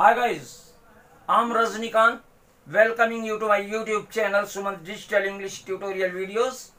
Hi guys, I'm Rajnikant welcoming you to my YouTube channel Sumant Digital English Tutorial Videos.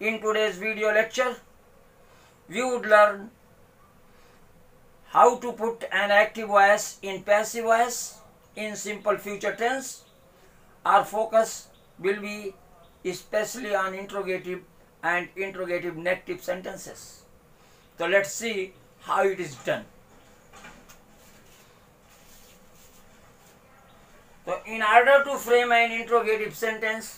In today's video lecture, we would learn how to put an active voice in passive voice in simple future tense. Our focus will be especially on interrogative and interrogative negative sentences. So let's see how it is done. तो in order to frame an interrogative sentence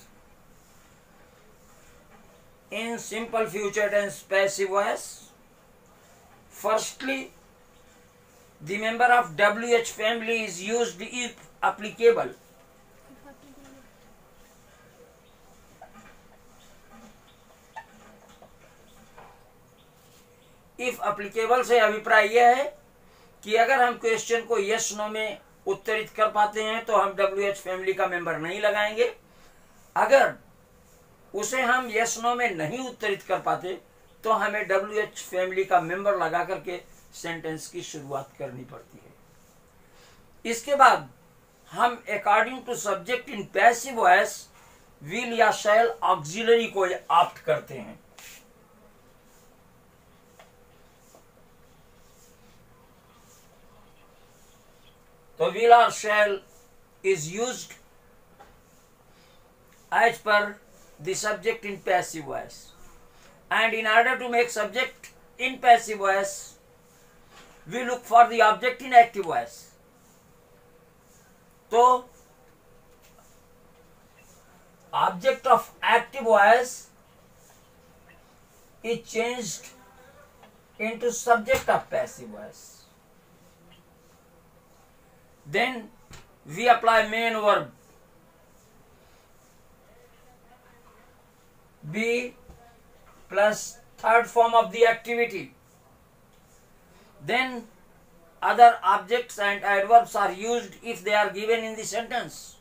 in simple future tense passive voice firstly the member of W H family is use if applicable if applicable से अभिप्राय यह है कि अगर हम question को यश no में उत्तरित कर पाते हैं तो हम डब्ल्यू एच फैमिली का मेंबर नहीं लगाएँगे। अगर उसे हम यस नो में नहीं उत्तरित कर पाते तो हमें डब्ल्यू एच फैमिली का मेंबर लगा करके सेंटेंस की शुरुआत करनी पड़ती है। इसके बाद हम according to subject in passive voice will या शैल ऑक्सिलरी को ऑप्ट करते हैं। Or shall is used as per the subject in passive voice. And in order to make subject in passive voice, we look for the object in active voice. तो object of active voice is changed into subject of passive voice. Then we apply main verb be plus third form of the activity. Then other objects and adverbs are used if they are given in the sentence.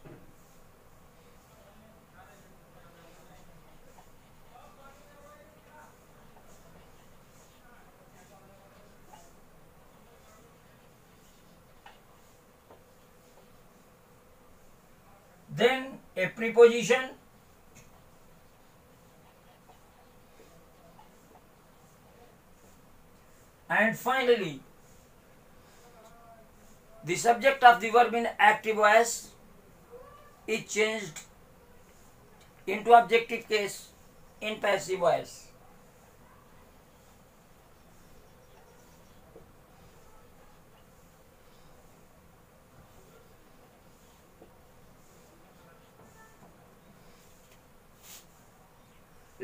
Then a preposition and finally the subject of the verb in active voice is changed into objective case in passive voice.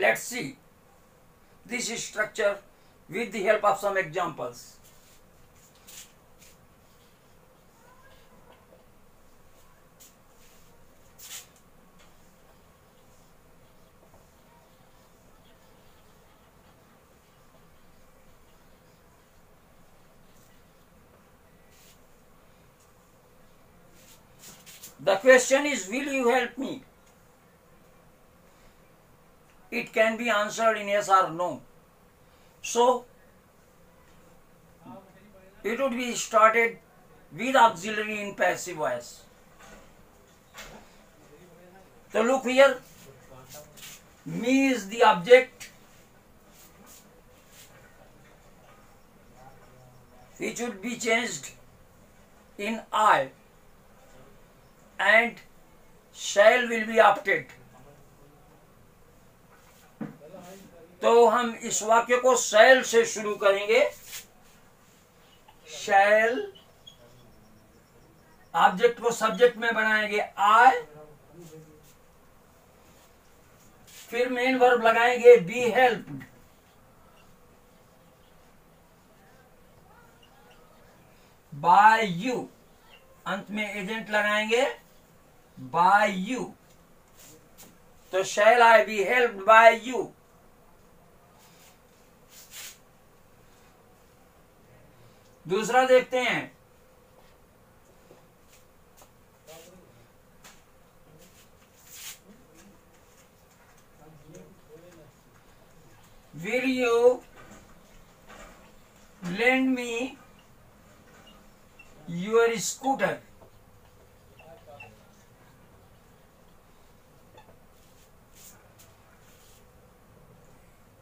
Let's see this structure with the help of some examples. The question is, will you help me? It can be answered in yes or no. So, it would be started with auxiliary in passive voice. So look here, me is the object which would be changed in I and shall will be opted. तो हम इस वाक्य को शैल से शुरू करेंगे। शैल object को subject में बनाएँगे। आई फिर मेन वर्ब लगाएँगे। बी हेल्प बाय यू अंत में एजेंट लगाएँगे। बाय यू तो shall I be help by you दूसरा देखते हैं। Will you lend me your scooter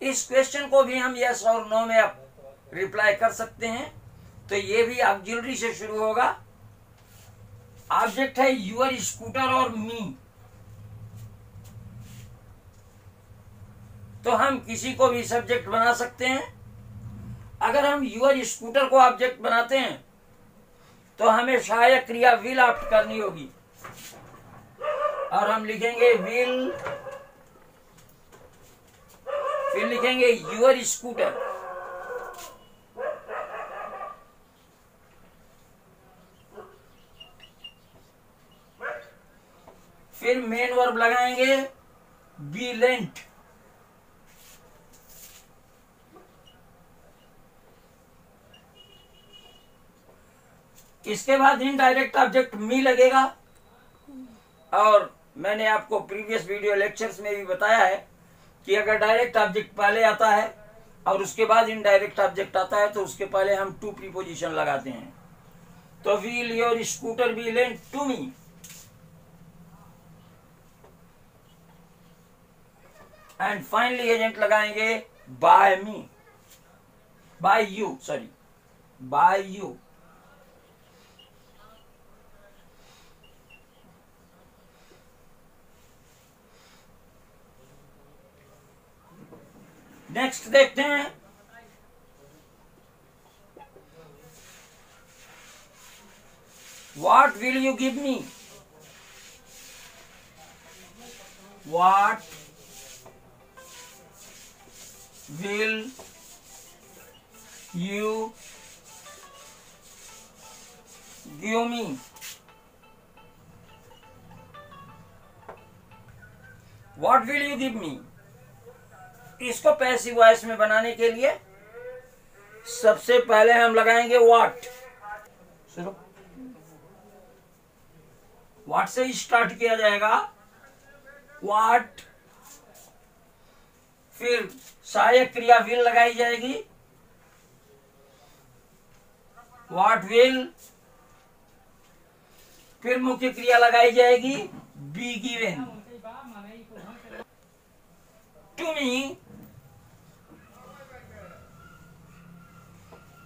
इस क्वेश्चन को भी हम यस और नो में आप रिप्लाई कर सकते हैं। तो ये भी ऑक्जिलरी से शुरू होगा। ऑब्जेक्ट है यूर स्कूटर और मी तो हम किसी को भी सब्जेक्ट बना सकते हैं। अगर हम यूर स्कूटर को ऑब्जेक्ट बनाते हैं तो हमें सहायक क्रिया विल ऑप्ट करनी होगी। और हम लिखेंगे विल फिर लिखेंगे यूर स्कूटर फिर मेन वर्ब लगाएँगे बी लेंट इसके बाद इनडायरेक्ट ऑब्जेक्ट मी लगेगा। और मैंने आपको प्रीवियस वीडियो लेक्चर्स में भी बताया है कि अगर डायरेक्ट ऑब्जेक्ट पहले आता है और उसके बाद इनडायरेक्ट ऑब्जेक्ट आता है तो उसके पहले हम टू प्रीपोजिशन लगाते हैं। तो will your scooter be lent to me and finally agent लगाएँगे by me by you sorry by you next देखते हैं। What will you give me? What will you give me? What will you give me? इसको passive voice में बनाने के लिए सबसे पहले हम लगाएँगे वाट सुनो। वाट से स्टार्ट किया जाएगा? वाट फिर सहायक क्रिया विल लगाई जाएगी। वाट विल फिर मुख्य क्रिया लगाई जाएगी। Be given to me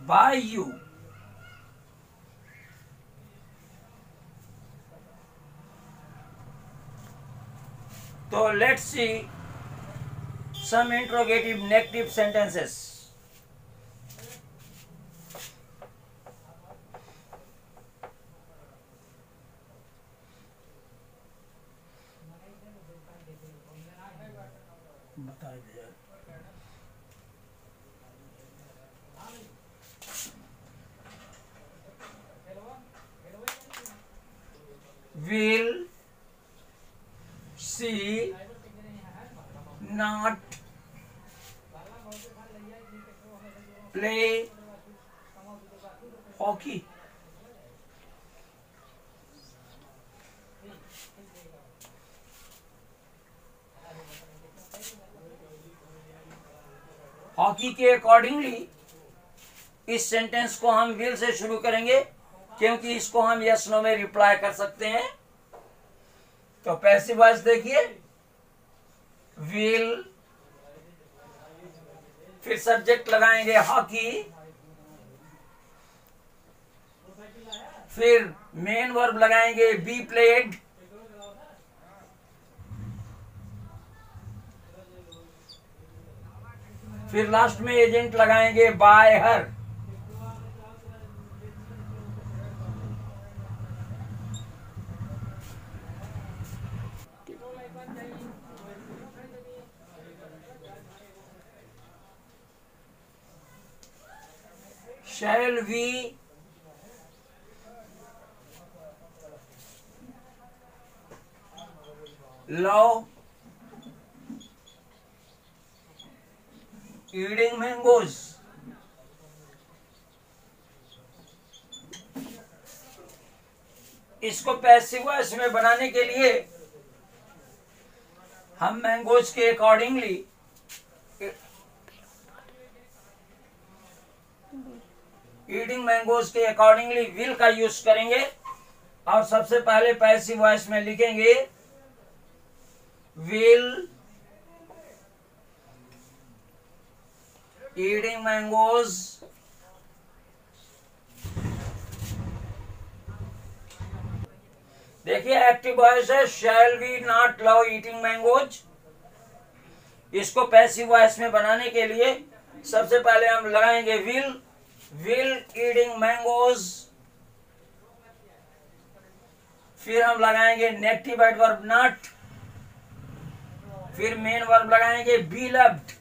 by you so let's see some interrogative negative sentences. will see not play hockey? Hockey के अकॉर्डिंगली इस सेंटेंस को हम विल से शुरू करेंगे, क्योंकि इसको हम यस नो में रिप्लाई कर सकते हैं तो पैसिव देखिए विल फिर सब्जेक्ट लगाएँगे हॉकी फिर मेन वर्ब लगाएँगे बी प्लेड फिर लास्ट में एजेंट लगाएँगे by her shall we love? Eating mangoes. इसको पैसिव वॉइस में बनाने के लिए हम मैंगोज के अकॉर्डिंगली ईटिंग मैंगोज के अकॉर्डिंगली विल का यूज़ करेंगे। और सबसे पहले पैसिव वॉइस में लिखेंगे विल eating mangoes देखिए एक्टिव वॉइस है shall we not love eating mangoes इसको पैसिव वॉइस में बनाने के लिए सबसे पहले हम लगाएँगे विल विल ईडिंग मैंगोज फिर हम लगाएँगे नेगेटिव एडवर्ब नॉट। फिर मेन वर्ब लगाएँगे बी लव्ड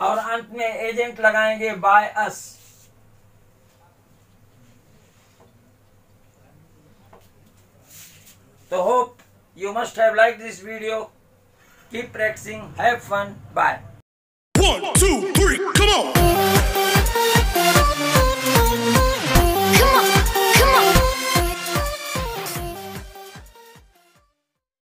और अंत में एजेंट लगाएँगे बाय अस तो hope you must have liked this video. Keep practicing. Have fun. Bye.